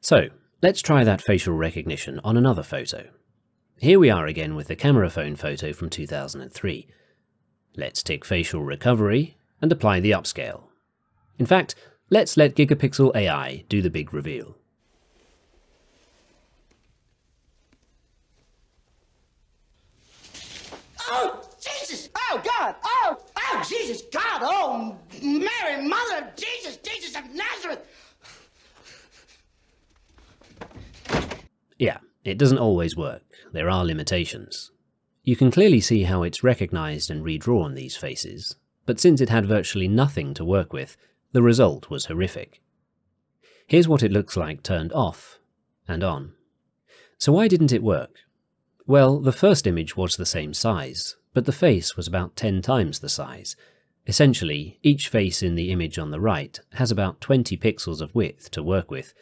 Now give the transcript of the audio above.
So, let's try that facial recognition on another photo. Here we are again with the camera phone photo from 2003. Let's tick facial recovery and apply the upscale. In fact, let's let Gigapixel AI do the big reveal. Oh, Jesus! Oh, God! Oh, oh, Jesus, God! Oh, Mary, Mother of Jesus, Jesus of Nazareth! Yeah, it doesn't always work. There are limitations. You can clearly see how it's recognized and redrawn these faces, but since it had virtually nothing to work with, the result was horrific. Here's what it looks like turned off and on. So why didn't it work? Well, the first image was the same size, but the face was about 10 times the size. Essentially, each face in the image on the right has about 20 pixels of width to work with,